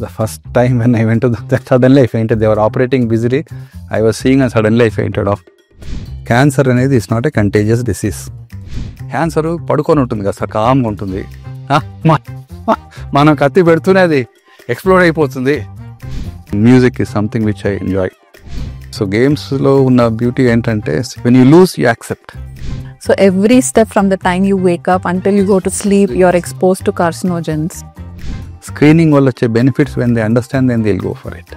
The first time when I went suddenly I fainted they were operating busily I was seeing and suddenly I fainted of cancer అనేది is not a contagious disease cancer పడుకొని ఉంటుంది కదా sir కామ్గా ఉంటుంది. మనం కత్తి పెడుతూనే explore అయిపోతుంది. Music is something which I enjoy so గేమ్స్లో ఉన్న బ్యూటీ ఏంటంటే when you lose you accept so every step from the time you wake up until you go to sleep you are expose to carcinogens screening వల్ల వచ్చే benefits when they understand then they'll go for it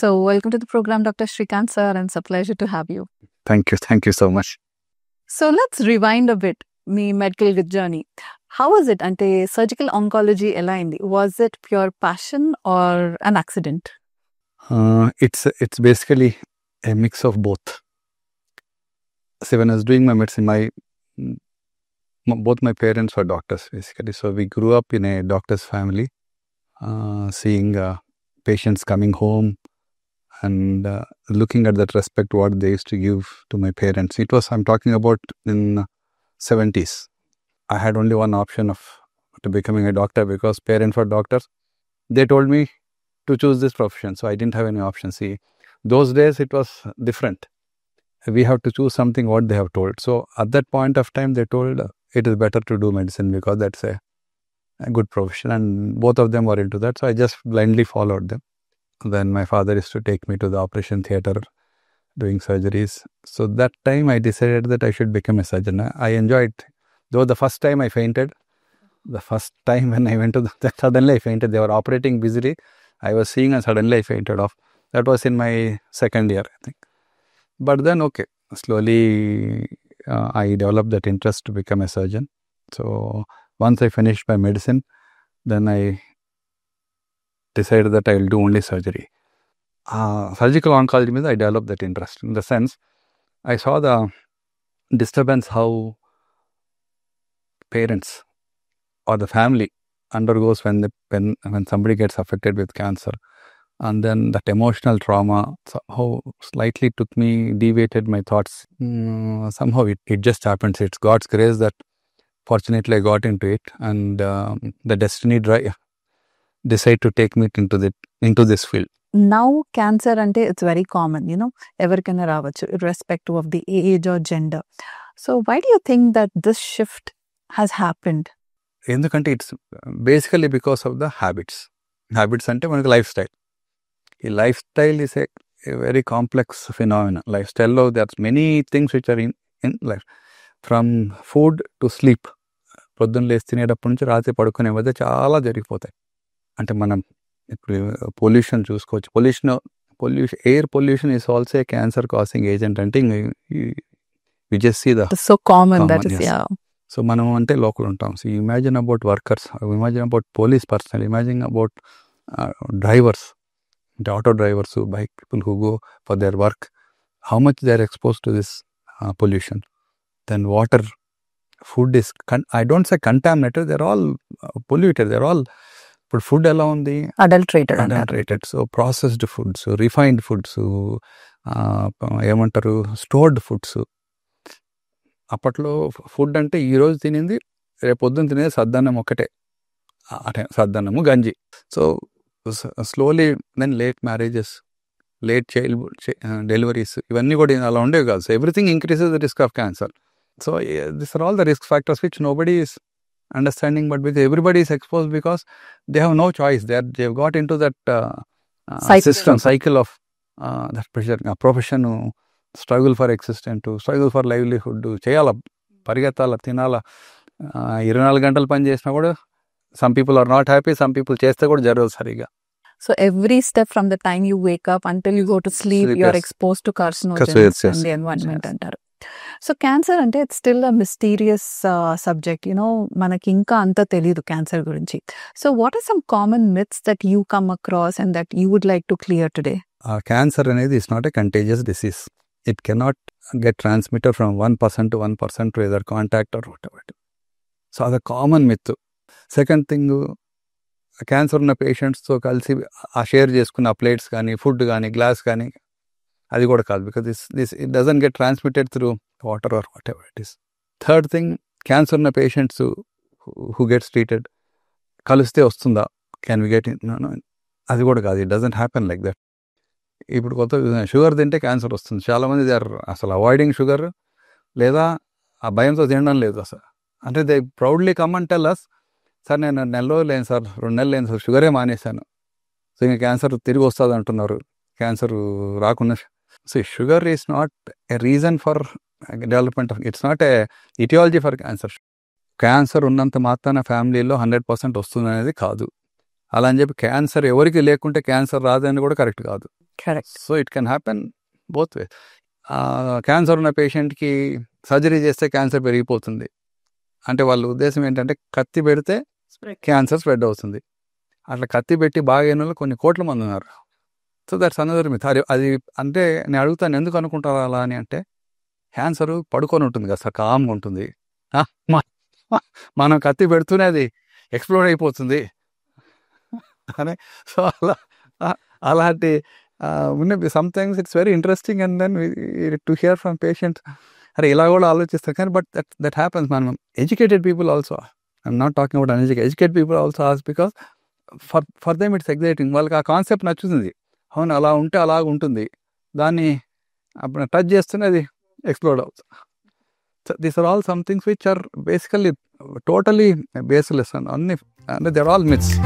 So, welcome to the program, Dr. Sreekanth sir, and it's a pleasure to have you. Thank you. Thank you so much. So, let's rewind a bit, me medical journey. How was it, Ante? Surgical oncology aligned. Was it pure passion or an accident? Uh, it's it's basically a mix of both. See, when I was doing my medicine, my both my parents were doctors basically, so we grew up in a doctor's family, uh, seeing uh, patients coming home and uh, looking at that respect what they used to give to my parents. It was I'm talking about in seventies i had only one option of to becoming a doctor because parents were doctors. They told me to choose this profession so i didn't have any option. See those days it was different. We have to choose something what they have told. So at that point of time they told it is better to do medicine because that's a, a good profession and both of them were into that. So i just blindly followed them. Then my father used to take me to the operation theater doing surgeries. So that time i decided that i should become a surgeon. I enjoyed though the first time i fainted the first time when i went to the, suddenly i fainted. They were operating busily. I was seeing and suddenly i fainted off. That was in my second year i think. But then okay slowly uh, i developed that interest to become a surgeon. So once i finished my medicine then i decided that i will do only surgery. Uh, surgical oncology means i developed that interest in the sense i saw the disturbance how parents or the family undergoes when they when when somebody gets affected with cancer. And then that emotional trauma somehow slightly took me deviated my thoughts. Mm, somehow it, it just happens. It's god's grace that fortunately i got into it. And um, the destiny drive decide to take me into the into this field. Now cancer until it's very common you know everyone ravachu irrespective of the age or gender. So why do you think that this shift has happened ఎందుకంటే it's basically because of the habits habits అంటే మనకి lifestyle ఈ life style is a very complex phenomena life స్టైల్లో దర్స్ many things which are in in life from food to sleep పొద్దున్న లేచి తినేటప్పటి నుంచి రాత్రి పడుకునే మధ్య చాలా జరిగిపోతాయి అంటే మనం ఇప్పుడు పొల్యూషన్ చూసుకోవచ్చు pollution pollution air pollution is also a cancer causing agent అంటే విజెస్ see the so common that Common, is yes. Yeah so మనం అంటే లోకల్ ఉంటాం. So imagine about workers imagine about police personnel imagine about drivers అంటే auto drivers bike people who go for their work how much they are expose to this pollution then water food is I don't say contaminated they're all polluted they're all ఇప్పుడు food ఎలా ఉంది? Adulterated adulterated so processed foods refined foods ఏమంటారు? Stored foods అప్పట్లో food అంటే ఈ రోజు తినింది రేపు పొద్దున్న తినేది సద్దన్నం ఒకటే ఆ- అంటే సద్దన్నము గంజి so slowly then late marriages late child deliveries ఇవన్నీ కూడా అలా ఉండేవి కాదు so everything increases the risk of cancer so this are all the risk factors which nobody is understanding but because everybody is expose because they have no choice. They are, they've got into that uh, uh, Cycle. system, cycle of uh, that pressure, uh, profession, uh, struggle for existence, to struggle for livelihood, చేయాల పరిగెత్తాల తినాల ఇరవై నాలుగు గంటలు పని చేసినా కూడా some people are not happy some people చేస్తే కూడా జరగదు సరిగా So every step from the time you wake up until you go to sleep, Sleep, you're yes. exposed to carcinogens yes, yes. in the environment Yes. అంటారు so cancer అంటే it's still a mysterious subject you know మనకి ఇంకా అంత తెలియదు cancer గురించి so what are some common myths that you come across and that you would like to clear today cancer అనేది is not a contagious disease it cannot get transmitter from one person to one person to either contact or what ever so అది common myth second thing cancer ఉన్న పేషెంట్స్తో కలిసి ఆ share చేసుకున్న plates కానీ food కానీ glass కానీ అది కూడా కాదు because this this it doesn't get transmitted through water or whatever it is third thing cancer ఉన్న పేషెంట్స్ హూ గెట్స్ ట్రీటెడ్ కలిస్తే వస్తుందా క్యాన్ వి గెట్ అది కూడా కాదు it doesn't happen like that ఇప్పుడు కొత్త షుగర్ తింటే క్యాన్సర్ వస్తుంది. చాలామంది దే ఆర్ అసలు అవాయిడింగ్ షుగర్ లేదా ఆ భయంతో తినడం లేదు అసలు. అంటే they proudly come and tell us sir నేను నెల రోజులు లేను సార్ రెండు నెలలు లేను సార్ షుగరే మానేశాను. సో ఇంకా క్యాన్సర్ తిరిగి వస్తుంది అంటున్నారు. క్యాన్సర్ రాకుండా so sugar is not a reason for development of it's not a aetiology for cancer cancer ఉన్నంత మాత్రాన ఫ్యామిలీలో హండ్రెడ్ పర్సెంట్ వస్తుంది అనేది కాదు. అలా అని చెప్పి క్యాన్సర్ ఎవరికి లేకుంటే క్యాన్సర్ రాదని కూడా కరెక్ట్ కాదు. Correct. So it can happen both way cancer ఉన్న పేషెంట్కి సర్జరీ చేస్తే క్యాన్సర్ పెరిగిపోతుంది. అంటే వాళ్ళ ఉద్దేశం ఏంటంటే కత్తి పెడితే క్యాన్సర్ స్ప్రెడ్ అవుతుంది. అట్లా కత్తి పెట్టి బాగైన వాళ్ళు కొన్ని కోట్ల మంది ఉన్నారు. So that's another myth. అది అది అంటే నేను అడుగుతాను ఎందుకు అనుకుంటారు అలా అని అంటే క్యాన్సర్ పడుకొని ఉంటుంది కదా సార్ కామ్గా ఉంటుంది. మనం కత్తి పెడుతూనే అది ఎక్స్ప్లోర్ అయిపోతుంది. అని. సో అలా ఆ- అలాంటి ఉన్న sometimes it's very interesting and then to hear from patient అరే ఇలా కూడా ఆలోచిస్తారు. కానీ బట్ దట్ దట్ హ్యాపన్స్ మనం. Educated people also I'm not talking about uneducated educated people also as because for for them it's exciting వాళ్ళకి ఆ concept నచ్చుతుంది. అవును అలా ఉంటే అలా ఉంటుంది. దాన్ని అప్పుడు టచ్ చేస్తేనే అది ఎక్స్ప్లోర్ అవుతుంది. These are all somethings which are basically totally baseless అన్ని అంటే they're all myths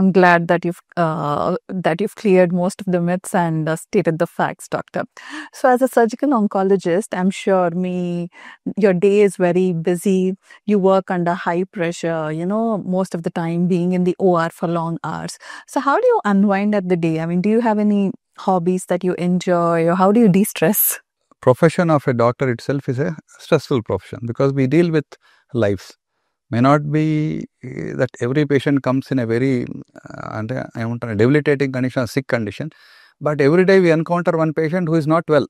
I'm glad that you've uh, that you've cleared most of the myths and uh, stated the facts, doctor. So, as a surgical oncologist, I'm sure me your day is very busy. You work under high pressure. You know, most of the time being in the OR for long hours. So, how do you unwind at the day? I mean, do you have any hobbies that you enjoy, or how do you de-stress? profession of a doctor itself is a stressful profession because we deal with lives May not be uh, that every patient comes in a very అంటే ఏమంటారు debilitating condition, sick condition, but every day we encounter one patient who is not well,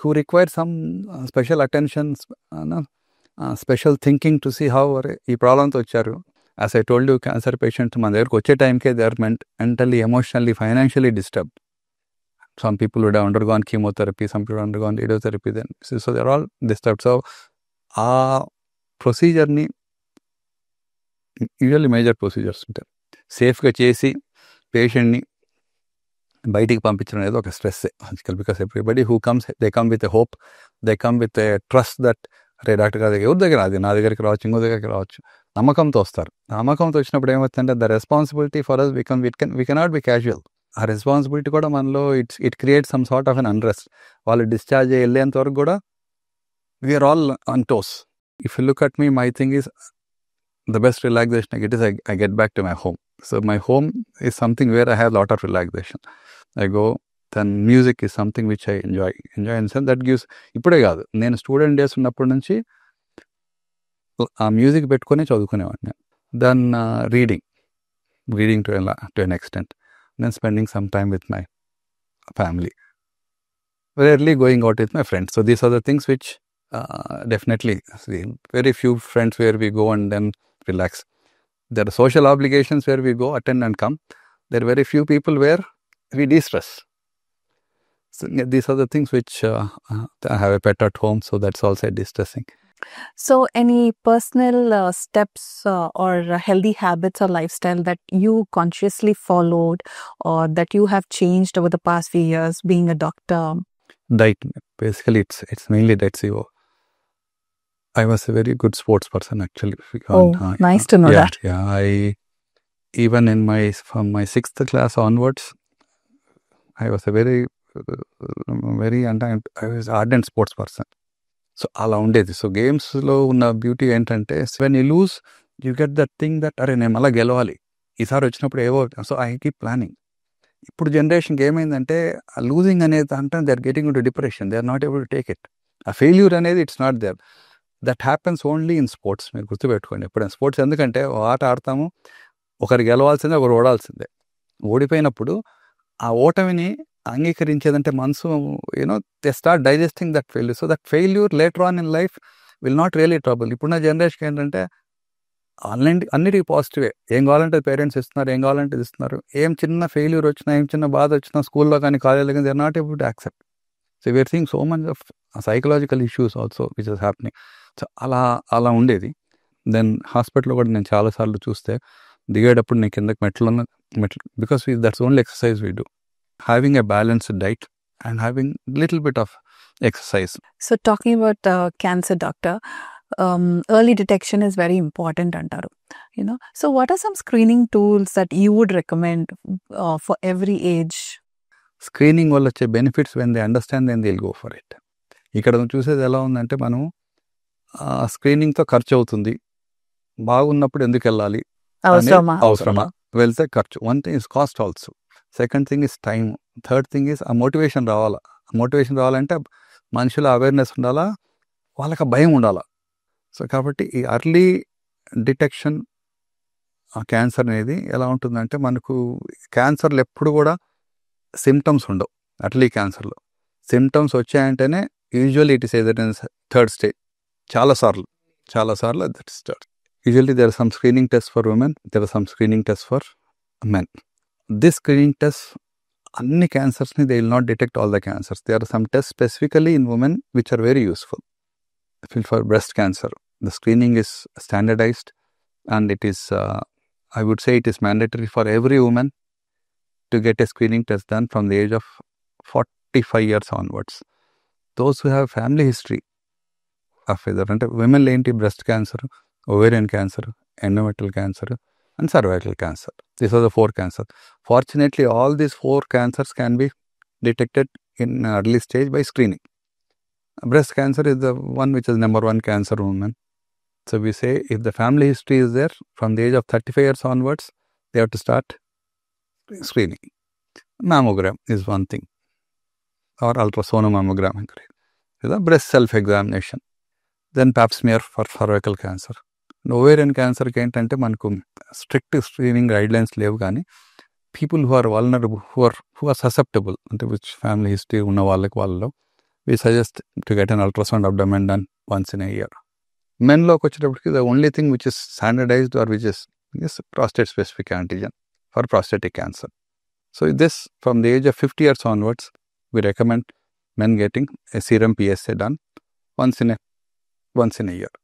who requires some uh, special attention, uh, no, uh, special thinking to see how అరే ఈ ప్రాబ్లంతో వచ్చారు as I told you cancer patients మన దగ్గరకు వచ్చే టైంకే they are meant mentally emotionally financially disturb some people would have undergone chemotherapy, some people undergone radiotherapy then. So, so they're all disturbed. So, ఆ ప్రొసీజర్ని Usually major procedures ఉంటాయి. సేఫ్గా చేసి పేషెంట్ని బయటికి పంపించడం అనేది ఒక stress because everybody who comes they come with a hope they come with a trust that అరే డాక్టర్ గారి దగ్గర ఎవరి దగ్గర? అది నా దగ్గరికి రావచ్చు ఇంకో దగ్గరికి రావచ్చు. నమ్మకంతో వస్తారు. నమ్మకంతో వచ్చినప్పుడు ఏమవుతుందంటే the responsibility for us become with can we cannot be casual ఆ రెస్పాన్సిబిలిటీ కూడా మనలో it's it create some sort of an unrest వాళ్ళు డిశ్చార్జ్ వెళ్ళేంత వరకు కూడా we are all on toes if you look at me my thing is the best relaxation it is I get back to my home so my home is something where I have lot of relaxation I go then music is something which I enjoy enjoy in sense that gives ఇప్పుడే కాదు నేను student days ఉన్నప్పటి నుంచి ఆ music పెట్టుకొని చదువుకునేవాడిని then reading reading to to an extent then spending some time with my family. Rarely going out with my friends. So these are the things which uh, definitely see, very few friends where we go and then relax. There are social obligations where we go, attend and come. There are very few people where we de-stress. So these are the things which uh, uh, I have a pet at home, so that's also de-stressing. So, any personal uh, steps uh, or uh, healthy habits or lifestyle that you consciously followed or that you have changed over the past few years being a doctor? Diet, basically, it's it's mainly diet. Oh, I was a very good sports person actually. Oh, nice to know yeah, that. Yeah, I even in my from my sixth class onwards, I was a very uh, very and I, I was ardent sports person. So అలా ఉండేది so గేమ్స్లో ఉన్న beauty ఏంటంటే when you lose you get that thing that అరే నేను మళ్ళీ గెలవాలి ఈసారి వచ్చినప్పుడు ఏవో సో ఐ కీప్ ప్లానింగ్ ఇప్పుడు జనరేషన్కి ఏమైందంటే ఆ లూజింగ్ అనేది అంటే they are getting to depression they are not able to take it ఆ ఫెయిల్యూర్ అనేది it's not there that happens only in sports మీరు గుర్తుపెట్టుకోండి ఎప్పుడైనా. స్పోర్ట్స్ ఎందుకంటే ఆట ఆడతాము ఒకరు గెలవాల్సిందే ఒకరు ఓడాల్సిందే. ఓడిపోయినప్పుడు ఆ ఓటమిని అంగీకరించేదంటే మనసు you know they start digesting that failure so that failure later on in life will not really trouble ఇప్పుడున్న జనరేషన్ ఏంటంటే అన్నింటి అన్నిటికీ పాజిటివే ఏం. కావాలంటే పేరెంట్స్ ఇస్తున్నారు ఏం కావాలంటే ఇది ఇస్తున్నారు. ఏం చిన్న ఫెయిల్యూర్ వచ్చినా ఏం చిన్న బాధ వచ్చినా స్కూల్లో కానీ కాలేజీలో కానీ they not able to accept so we are seeing so much of psychological issues also which is happening అలా అలా ఉండేది. దెన్ హాస్పిటల్లో కూడా నేను చాలాసార్లు చూస్తే దిగేటప్పుడు నేను కిందకి మెట్లు మెట్లు because that's only exercise we do. Having a balanced diet and having little bit of exercise. cancer, doctor, um, early detection is very important, antaru. You know, so what are some screening tools that you would recommend uh, for every age? Screening వల్ల వచ్చే benefits when they understand then they'll go for it. ఇక్కడ చూసేది ఎలా ఉందంటే మనం స్క్రీనింగ్తో ఖర్చు అవుతుంది బాగున్నప్పుడు ఎందుకు వెళ్ళాలి? అవసరమా? అవసరమా? వెళ్తే ఖర్చు. One thing is cost also. Second thing is time third thing is ఆ మోటివేషన్ రావాలా. మోటివేషన్ రావాలంటే మనుషుల అవేర్నెస్ ఉండాలా? వాళ్ళకి ఆ భయం ఉండాలా? సో కాబట్టి ఈ అర్లీ డిటెక్షన్ ఆ క్యాన్సర్ అనేది ఎలా ఉంటుందంటే మనకు క్యాన్సర్లు ఎప్పుడు కూడా సిమ్టమ్స్ ఉండవు. అర్లీ క్యాన్సర్లో. Symptoms వచ్చాయంటేనే usually it is either in third stage. చాలాసార్లు చాలాసార్లు that is third usually there some screening test for women there some screening test for men this screening test అన్ని క్యాన్సర్స్ని they will not detect all the cancers they are some test specifically in women which are very useful for breast cancer the screening is standardized and it is I would say it is mandatory for every women to get a screening test done from the age of forty five years onwards those who have family history of either అంటే విమెన్లో ఏంటి breast cancer ovarian cancer endometrial cancer and cervical cancer this are the four cancer fortunately all these four cancers can be detected in early stage by screening. Breast cancer is the one which is number one cancer in women. So we say if the family history is there from the age of 35 years onwards, they have to start screening. Mammogram is one thing, or ultrasonography is the breast self examination. Then pap smear for cervical cancer. Ovarian క్యాన్సర్కి ఏంటంటే మనకు strict screening guidelines లేవు కానీ people who are vulnerable who are who are susceptible అంటే which family history ఉన్న వాళ్ళకి వాళ్ళలో we suggest to get an ultrasound abdomen done once in a year మెన్లోకి వచ్చేటప్పటికి the only thing which is standardized are which is is prostate specific antigen for prostatic cancer so this from the age of fifty years onwards we recommend men getting a serum PSA done once in A once in year.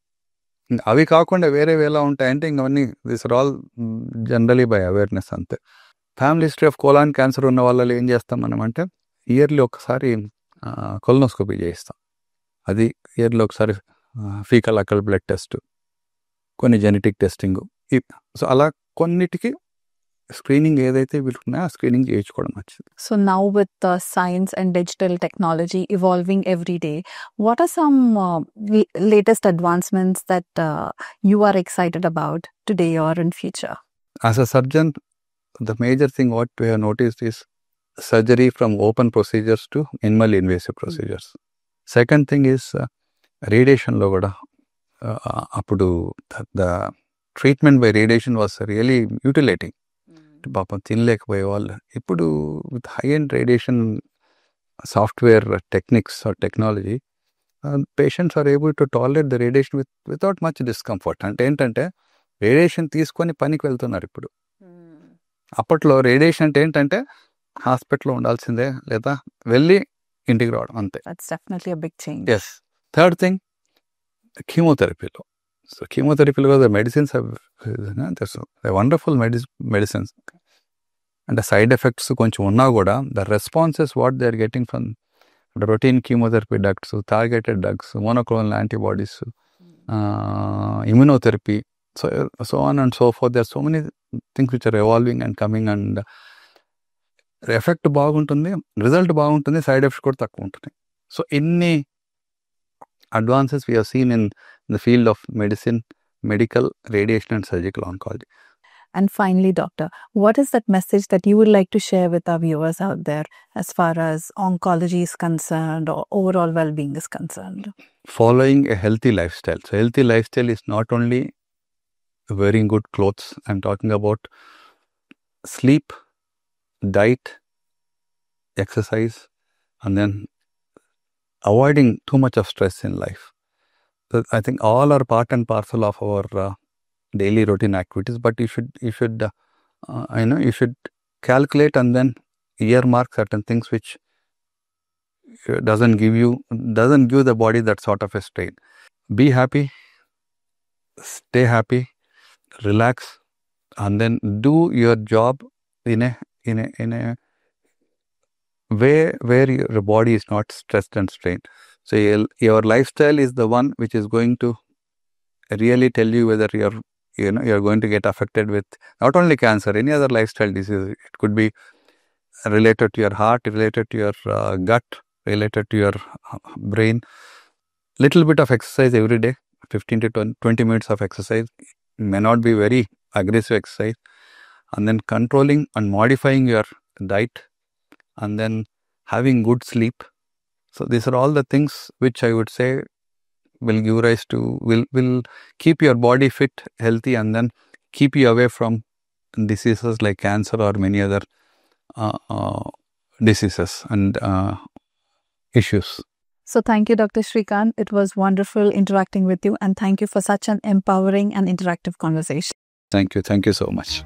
అవి కాకుండా వేరేవి ఎలా ఉంటాయంటే ఇంకవన్నీ this are all generally by awareness అంతే. Family history of colon cancer ఉన్న వాళ్ళలో ఏం చేస్తాం మనం అంటే ఇయర్లీ ఒకసారి కొలనోస్కోపీ చేయిస్తాం. అది ఇయర్లీ ఒకసారి ఫీకల్ అకల్ బ్లడ్ టెస్ట్ కొన్ని జెనెటిక్ టెస్టింగ్. సో అలా కొన్నిటికి స్క్రీనింగ్ ఏదైతే వీలున్నాయో ఆ స్క్రీనింగ్ చేయించుకోవడం మంచిది So now with uh, science and digital technology evolving every day, what are some uh, l- latest advancements that uh, you are excited about today or in future? As a surgeon, the major thing what we have noticed is surgery from open procedures to minimally invasive procedures. Second thing is uh, రేడియేషన్లో కూడా uh, అప్పుడు the treatment by radiation was really మ్యూటిలేటింగ్ పాపం తినలేకపోయే వాళ్ళు ఇప్పుడు with high and radiation software techniques or technology patients are able to tolerate the radiation with without much discomfort. అంటే ఏంటంటే radiation తీసుకొని పనికి వెళ్తున్నారు ఇప్పుడు. అప్పట్లో రేడియేషన్ అంటే ఏంటంటే హాస్పిటల్లో ఉండాల్సిందే లేదా వెళ్ళి ఇంటికి రావడం అంతే. ఎస్ థర్డ్ థింగ్ కీమోథెరపీలో సో కీమోథెరపీలో the medicines wonderful medi medicines అంటే సైడ్ ఎఫెక్ట్స్ కొంచెం ఉన్నా కూడా the responses what they are getting from routine chemotherapy drugs targeted drugs monoclonal antibodies immunotherapy so so on and so further so many things which are evolving and coming and effect బాగుంటుంది result బాగుంటుంది side effects కూడా తక్కువ ఉంటుంది so ఇన్ని advances we have seen in the field of medicine, medical, radiation, and surgical oncology. And finally, doctor, what is that message that you would like to share with our viewers out there as far as oncology is concerned or overall well being is concerned? Following a healthy lifestyle. So, healthy lifestyle is not only wearing good clothes, I'm talking about sleep, diet, exercise, and then avoiding too much of stress in life. So I think all are part and parcel of our uh, daily routine activities. But you should you should uh, uh, you know you should calculate and then earmark certain things which uh, doesn't give you doesn't give the body that sort of a strain. Be happy, stay happy, relax, and then do your job in a in a in a way where your body is not stressed and strained. So your, your lifestyle is the one which is going to really tell you whether you're you know you're going to get affected with not only cancer, any other lifestyle disease. It could be related to your heart, related to your uh, gut, related to your uh, brain. Little bit of exercise every day, 15 to 20 minutes of exercise may not be very aggressive exercise and then controlling and modifying your diet and then having good sleep so these are all the things which i would say will give rise to will will keep your body fit healthy and then keep you away from diseases like cancer or many other uh, uh, diseases and uh, issues So, thank you, Dr. Sreekanth. It was wonderful interacting with you, and thank you for such an empowering and interactive conversation. thank you thank you so much